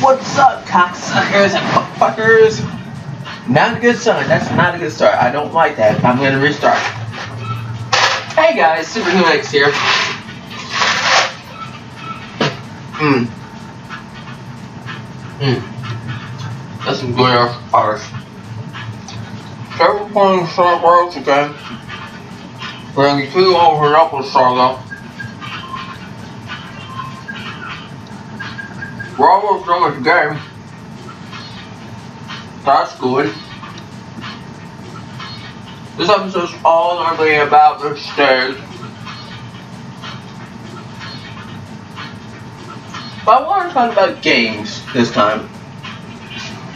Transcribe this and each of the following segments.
What's up, cocksuckers and fuckers? Not a good sign. That's not a good start. I don't like that. I'm gonna restart. Hey guys, Super X here. Mmm. Mmm. That's some good ass Irish. Several playing Star Wars again. We're gonna be two over up with Star We're almost done with the game. That's good. This episode's all gonna be about the stage. But I want to talk about games this time.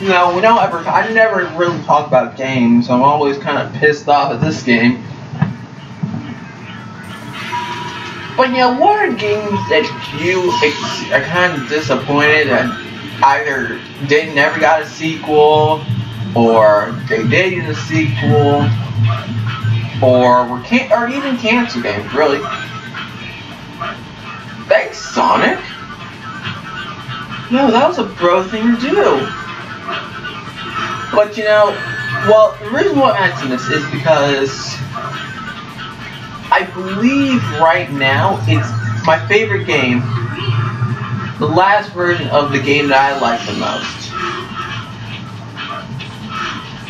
No, we don't ever. I never really talk about games. I'm always kind of pissed off at this game. But yeah, what are games that you are kind of disappointed and either they never got a sequel, or they did get a sequel, or were can or even canceled games, really. Thanks, Sonic. No, that was a bro thing to do. But you know, well, the reason why I'm asking this is because I believe right now it's my favorite game, the last version of the game that I like the most.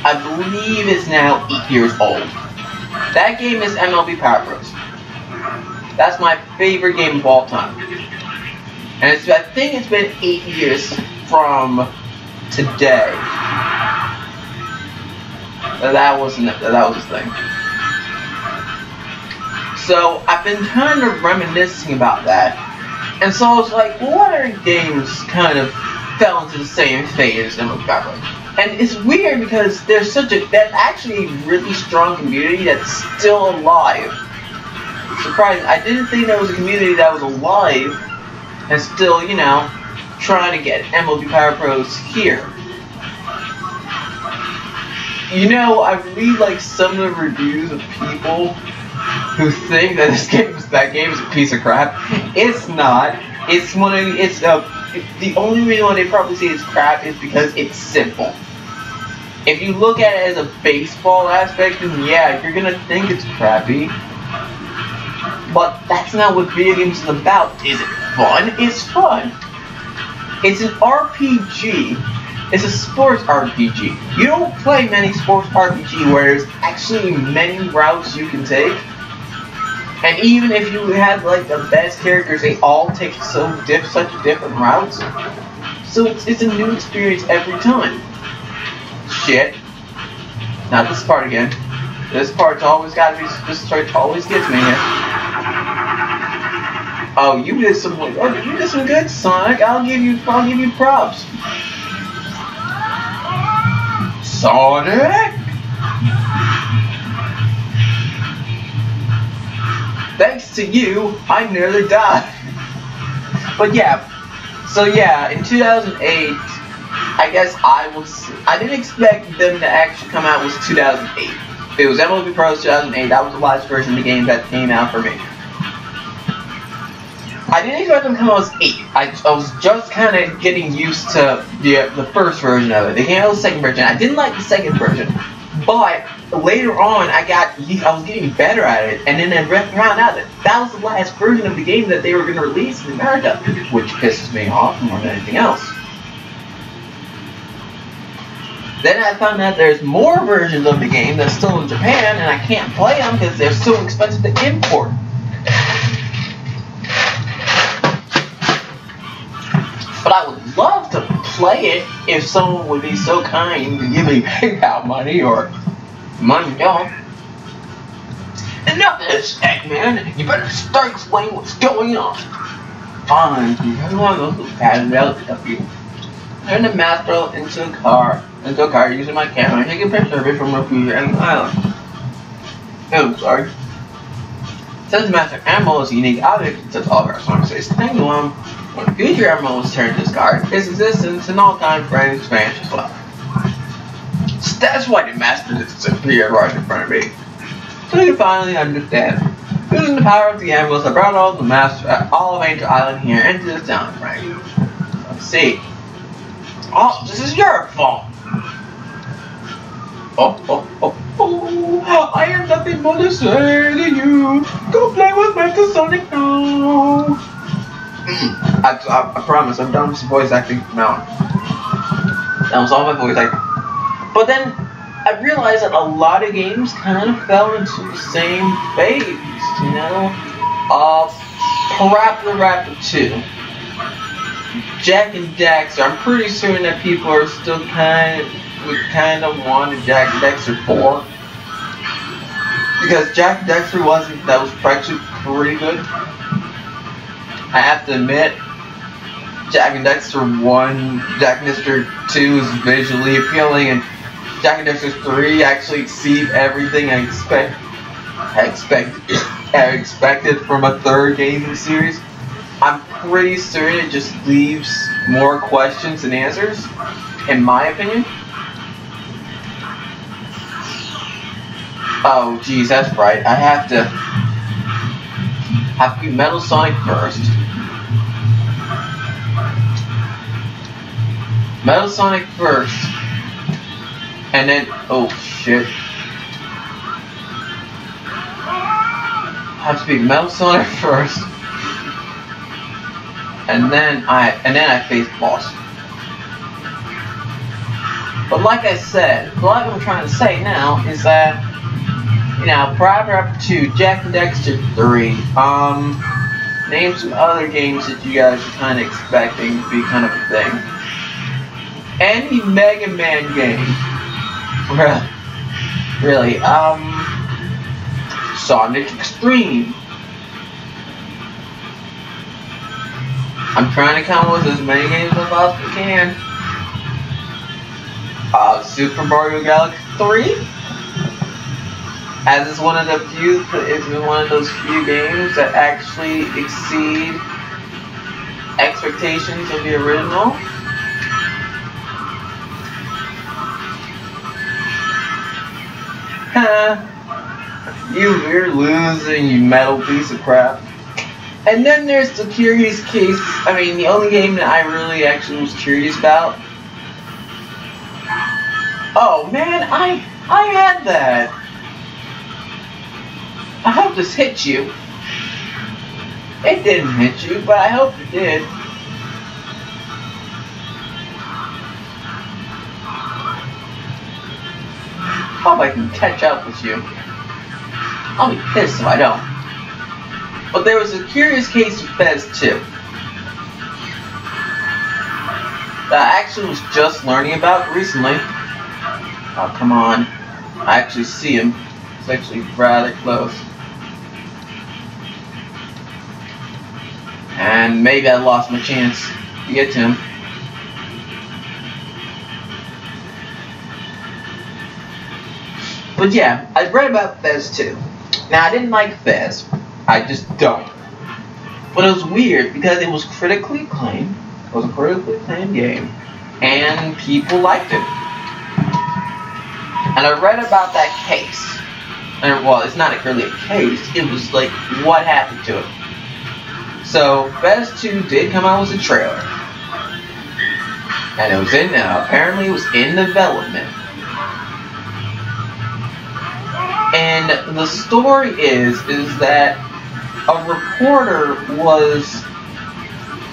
I believe is now 8 years old. That game is MLB Power Pros. That's my favorite game of all time. And it's, I think it's been 8 years from today. That wasn't that was his thing. So I've been kind of reminiscing about that. And so I was like, what other games kind of fell into the same fate as Emerald? And it's weird because there's such a that actually really strong community that's still alive. Surprising. I didn't think there was a community that was alive and still, you know, trying to get MLB Power Pros here. You know, I read like some of the reviews of people who think that this game is that game is a piece of crap. It's not. It's one of the, it's a the only reason why they probably say it's crap is because it's simple. If you look at it as a baseball aspect, then yeah, you're gonna think it's crappy. But that's not what video games is about. Is it fun? It's fun. It's an RPG. It's a sports RPG. You don't play many sports RPG where there's actually many routes you can take. And even if you have like the best characters, they all take so diff such different routes. So it's, it's a new experience every time. Shit. Not this part again. This part's always gotta be this part always gets me here. Oh, you did some oh, you did some good, Sonic. I'll give you I'll give you props. Sonic? Thanks to you, I nearly died. but yeah, so yeah, in 2008, I guess I was, I didn't expect them to actually come out was 2008. It was MLB Pros 2008, that was the last version of the game that came out for me. I didn't expect them to come out as 8. I, I was just kind of getting used to the, the first version of it. They came out with the second version. I didn't like the second version. But later on, I got I was getting better at it, and then I found out that that was the last version of the game that they were going to release in America, which pisses me off more than anything else. Then I found out there's more versions of the game that's still in Japan, and I can't play them because they're so expensive to import. But I would love to play it if someone would be so kind to give me PayPal money or money don't. Enough of this, Eggman. You better start explaining what's going on. Fine, you're one of those out of you. Turn the master into a car, into a car using my camera take a picture of it from future and island. Oh, sorry. Since Master Emerald is a unique object, since all of our songs say you, um, when future animals turn to this card, his existence and all-time friends vanishes love. So that's why the master is simply right in front of me. So you finally understand. Using the power of the animals, I brought all the master, uh, all of Angel Island here into this town frame. Let's see. Oh, this is your fault. Oh, oh, oh, oh, I have nothing more to say to you. Go play with Metal Sonic now. I, I, I promise, I'm done with voice acting now. That was all my voice acting. But then, I realized that a lot of games kind of fell into the same phase, you know? Uh, Parappa Rapper 2. Jak and Daxter. I'm pretty certain that people are still kind of would kind of want a Jak and Daxter 4. Because Jak and Daxter wasn't, that was actually pretty good. I have to admit, Jak and Daxter 1, Jak and Daxter 2 is visually appealing, and Jak and Daxter 3 actually exceed everything I expect I expect I expected from a third game in the series. I'm pretty certain it just leaves more questions than answers, in my opinion. Oh, geez, that's right. I have to have to be Metal Sonic first. Metal Sonic first. And then, oh shit. Have to be Metal Sonic first and then I and then I face boss. But like I said, what I'm trying to say now is that you know, Parappa Rapper 2, Jak and Daxter 3, um, name some other games that you guys are kind of expecting to be kind of a thing. Any Mega Man game. Really, um, Sonic X-treme. I'm trying to come with as many games as I possibly can. Uh, Super Mario Galaxy 3? As is one of the few, it's one of those few games that actually exceed expectations of the original. you, you're losing, you metal piece of crap. And then there's the curious case. I mean, the only game that I really actually was curious about. Oh man, I I had that. I hope this hit you. It didn't hit you, but I hope it did. Hope I can catch up with you. I'll be pissed if I don't. But there was a curious case of Fez 2 that I actually was just learning about recently. Oh, come on. I actually see him. It's actually rather close. And maybe I lost my chance to get to him. But yeah, I read about Fez 2. Now, I didn't like Fez. I just don't. But it was weird because it was critically acclaimed. It was a critically acclaimed game, and people liked it. And I read about that case. And well, it's not really a case. It was like what happened to it. So Fez 2 did come out with a trailer, and it was in. Uh, apparently, it was in development. And the story is is that a reporter was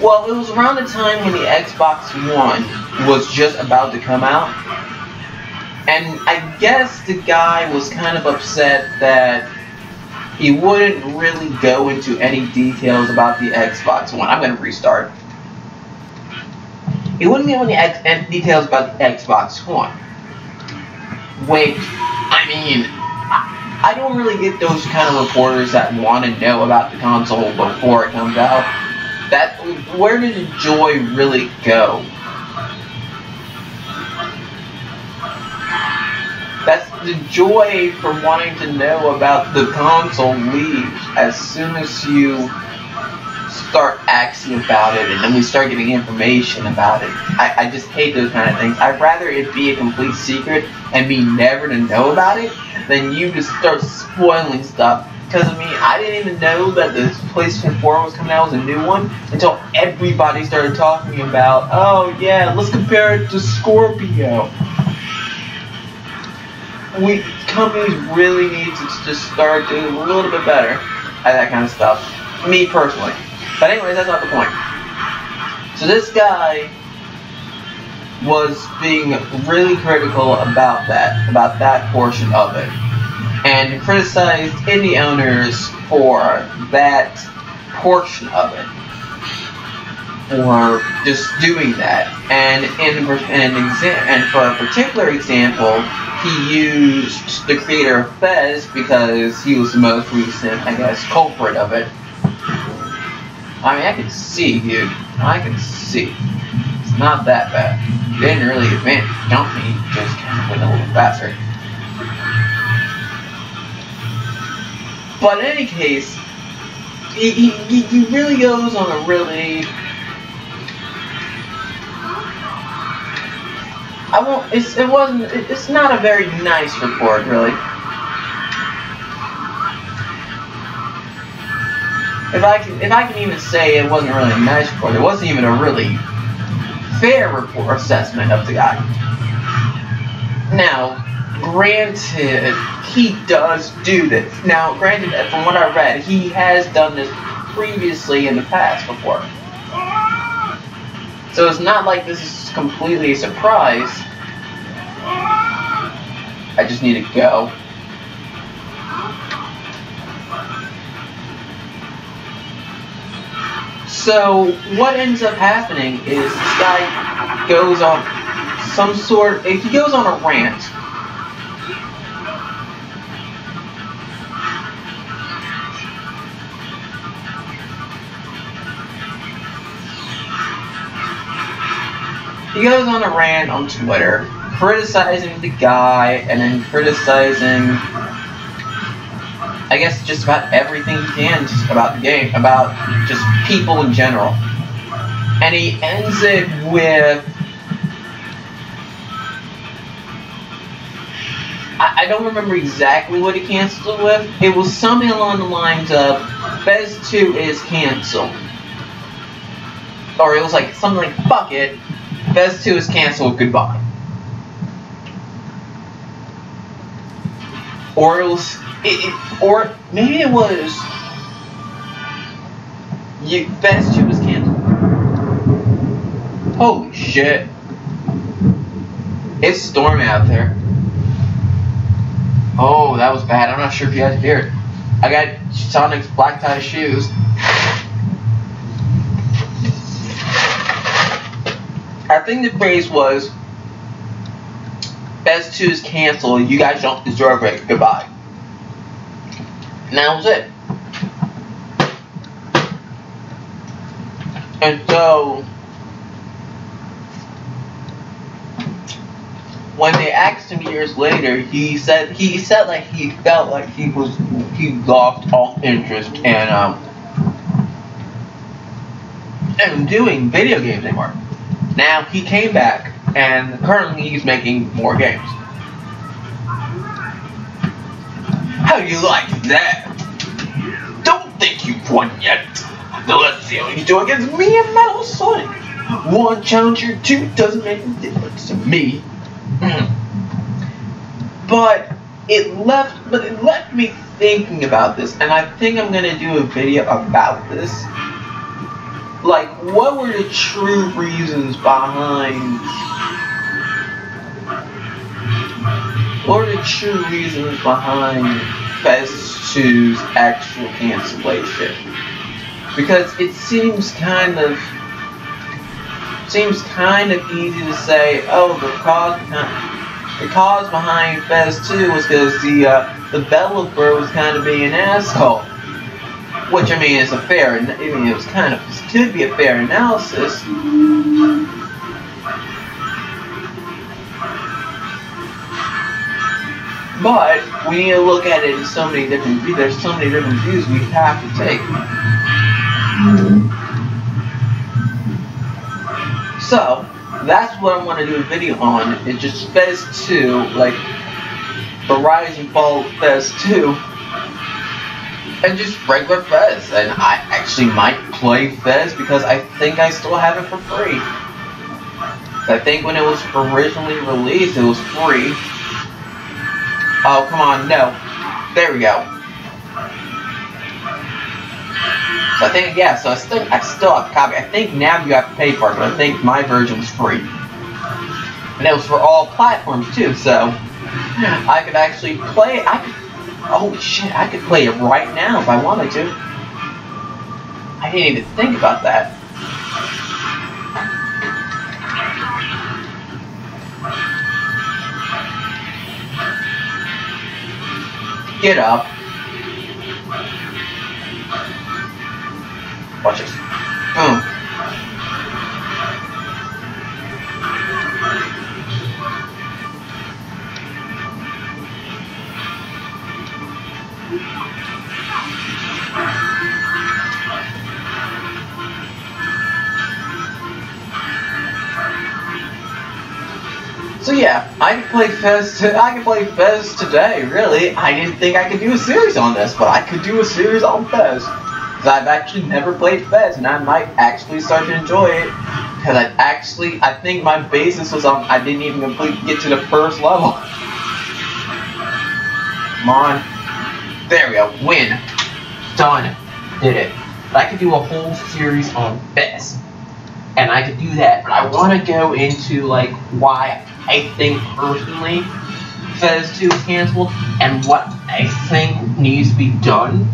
well, it was around the time when the Xbox One was just about to come out. And I guess the guy was kind of upset that he wouldn't really go into any details about the Xbox One. I'm going to restart. He wouldn't go into any details about the Xbox One. Which, I mean, I don't really get those kind of reporters that want to know about the console before it comes out. That where did the joy really go? That's the joy from wanting to know about the console leaves as soon as you start asking about it and then we start getting information about it. I, I just hate those kind of things. I'd rather it be a complete secret and me never to know about it than you just start spoiling stuff because of me, I didn't even know that the PlayStation 4 was coming out as a new one until everybody started talking about, oh yeah, let's compare it to Scorpio. We companies really need to just start doing a little bit better at that kind of stuff. Me personally. But anyways, that's not the point. So this guy was being really critical about that, about that portion of it and criticized indie owners for that portion of it, for just doing that. And in an exa- and for a particular example, he used the creator of Fez because he was the most recent, I guess, culprit of it. I mean, I can see, dude. I can see. It's not that bad. didn't really advance, don't he? Just kind of went a little faster. But in any case, he, he, he really goes on a really I won't. It's it wasn't. It's not a very nice report, really. If I can, if I can even say it wasn't really a nice report, it wasn't even a really fair report assessment of the guy. Now, granted, he does do this. Now, granted, from what I read, he has done this previously in the past before. So it's not like this is completely a surprise. I just need to go. So what ends up happening is this guy goes on some sort, if he goes on a rant, he goes on a rant on Twitter, criticizing the guy, and then criticizing, I guess, just about everything he can about the game, about just people in general. And he ends it with. I, I don't remember exactly what he canceled it with. It was something along the lines of Fez 2 is canceled. Or it was like something like, fuck it, Fez 2 is canceled, goodbye. Or it was, it, it, or maybe it was, you, Fez 2 was canceled. Holy shit. It's stormy out there. Oh, that was bad. I'm not sure if you guys hear it. I got Sonic's black tie shoes. I think the phrase was, Fez 2 is canceled, you guys don't deserve it, goodbye. Was it. And so, when they asked him years later, he said he said like he felt like he was he lost all interest in um in doing video games anymore. Now he came back, and currently he's making more games. How do you like that? Don't think you've won yet. Now let's see how you do against me and Metal Sonic. One challenger, two doesn't make a difference to me. Hmm. but it left, but it left me thinking about this, and I think I'm gonna do a video about this like what were the true reasons behind what were the true reasons behind Fez 2's actual cancellation? Because it seems kind of seems kind of easy to say, oh, the cause the cause behind Fez 2 was because the uh, developer was kind of being an asshole. Which I mean is a fair, I mean it was kind of could be a fair analysis. But we need to look at it in so many different views. There's so many different views we have to take. So that's what I'm going to do a video on. It's just Fez 2, like the Rise and Fall of Fez 2 and just regular Fez. And I actually might play Fez because I think I still have it for free. I think when it was originally released, it was free. Oh, come on, no. There we go. So I think, yeah, so I still, I still have copy. I think now you have to pay for it, but I think my version was free. And it was for all platforms, too, so I could actually play, I could Oh shit, I could play it right now if I wanted to. I didn't even think about that. Get up. Watch this. Boom. Play Fez. I can play Fez today. Really, I didn't think I could do a series on this, but I could do a series on Fez. Because I've actually never played Fez, and I might actually start to enjoy it. Because I actually, I think my basis was on. I didn't even complete get to the first level. Come on. There we go. Win. Done. Did it. I could do a whole series on Fez. And I could do that, but I want to go into like why I think personally Fez 2 is canceled and what I think needs to be done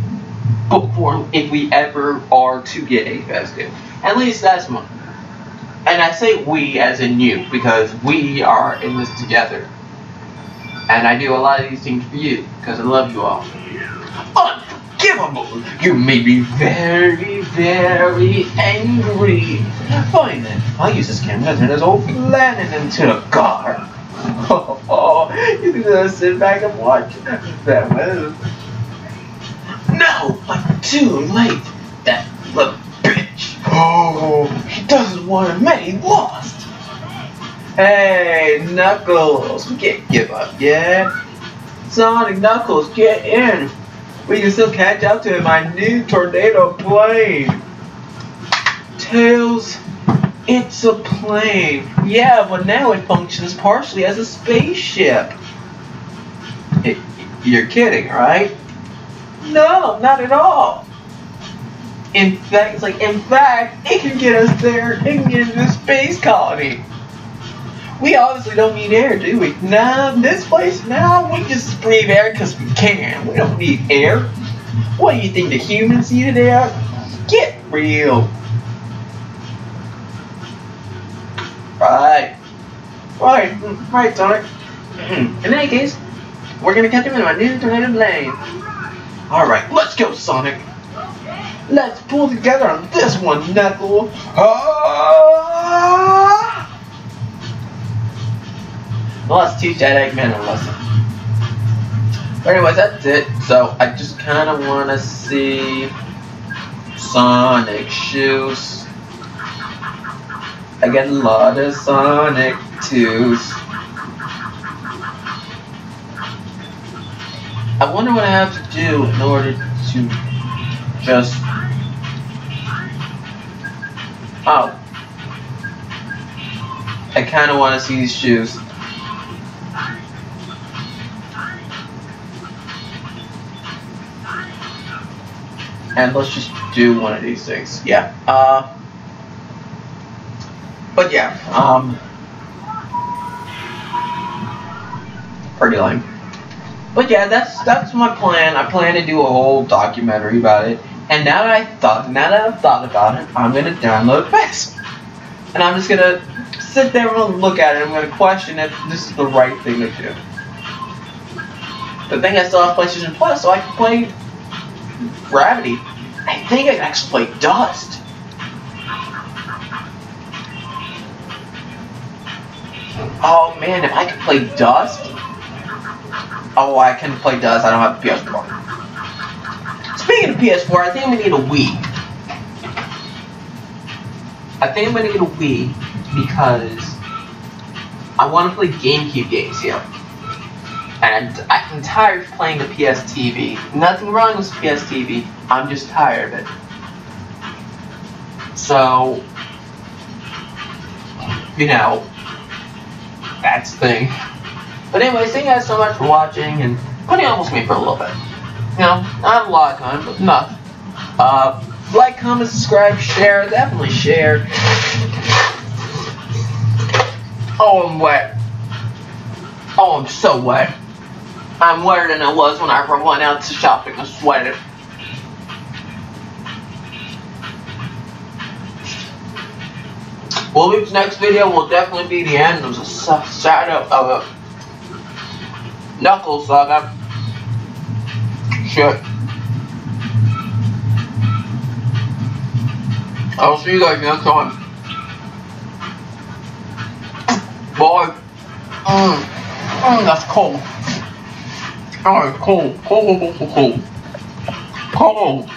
before if we ever are to get a Fez 2. At least that's my and I say we as in you because we are in this together. And I do a lot of these things for you because I love you all. Unforgivable! You made me very, very angry. Fine then, I'll use this camera to turn this whole planet into a car. Oh, you can just sit back and watch that move. No, I'm too late. That little bitch. Oh, he doesn't want to admit lost. Hey, Knuckles, we can't give up yet. Sonic Knuckles, get in. We can still catch up to my new tornado plane. Tails, it's a plane. Yeah, but now it functions partially as a spaceship. It, you're kidding, right? No, not at all. In fact, it's like, in fact, it can get us there. Can get into the space colony. We obviously don't need air, do we? Nah, this place, nah, we just breathe air because we can. We don't need air. What do you think, the humans needed air? Get real. Right. Right, right, Sonic. In any case, we're gonna catch him in my new tornado lane. Alright, let's go, Sonic. Let's pull together on this one, Knuckle. Ah! Let's teach that Eggman a lesson. But anyways, that's it. So, I just kind of want to see Sonic shoes. I get a lot of Sonic 2s. I wonder what I have to do in order to just... Oh. I kind of want to see these shoes. And let's just do one of these things. Yeah. Uh, but yeah, um, pretty lame. But yeah, that's that's my plan. I plan to do a whole documentary about it. And now that I thought, now that I've thought about it, I'm gonna download Fez, and I'm just gonna sit there and look at it. I'm gonna question if this is the right thing to do. The thing I still have PlayStation Plus, so I can play Gravity. I think I can actually play Dust. Oh man, if I could play Dust. Oh, I can play Dust. I don't have a PS4. Speaking of PS4, I think I'm gonna get a Wii. I think I'm gonna get a Wii because I want to play GameCube games here. And I'm tired of playing the PS TV. Nothing wrong with PS TV. I'm just tired of it. So, you know, that's the thing. But anyway, thank you guys so much for watching and putting up with me for a little bit. You know, not a lot of time, but enough. Uh, like, comment, subscribe, share, definitely share. Oh, I'm wet. Oh, I'm so wet. I'm wetter than I was when I went out to shopping. I sweated. Well, this next video will definitely be the end of the saga of a Knuckles saga. Shit. I'll see you guys next time. Bye. Mmm. Mmm, that's cold. Oh, cold. Cold, cold, cold, cold. Cold.